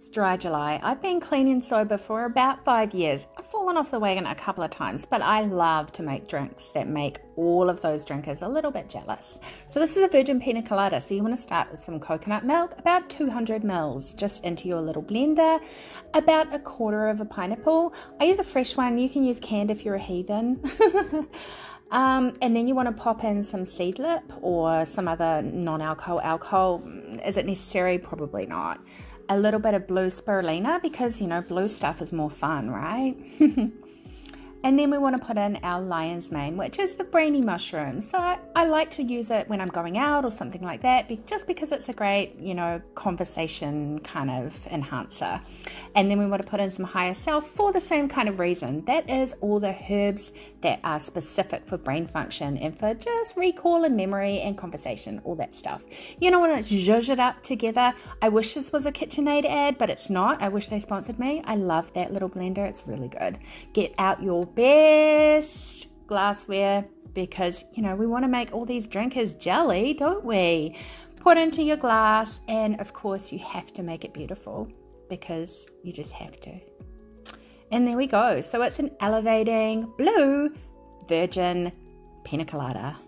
It's dry July. I've been clean and sober for about five years. I've fallen off the wagon a couple of times, but I love to make drinks that make all of those drinkers a little bit jealous. So this is a virgin pina colada. So you want to start with some coconut milk, about 200 mils, just into your little blender. About a quarter of a pineapple. I use a fresh one. You can use canned if you're a heathen. Um, and then you want to pop in some seedlip or some other non alcohol alcohol. Is it necessary? Probably not a little bit of blue spirulina because you know blue stuff is more fun, right? And then we want to put in our lion's mane, which is the brainy mushroom. So I, I, like to use it when I'm going out or something like that, be, just because it's a great, you know, conversation kind of enhancer. And then we want to put in some higher self for the same kind of reason. That is all the herbs that are specific for brain function and for just recall and memory and conversation, all that stuff. You don't want to zhuzh it up together. I wish this was a KitchenAid ad, but it's not. I wish they sponsored me. I love that little blender. It's really good. Get out your best glassware because, you know, we want to make all these drinkers jelly, don't we? Put into your glass, and of course, you have to make it beautiful because you just have to. And there we go. So it's an elevating blue virgin pina colada.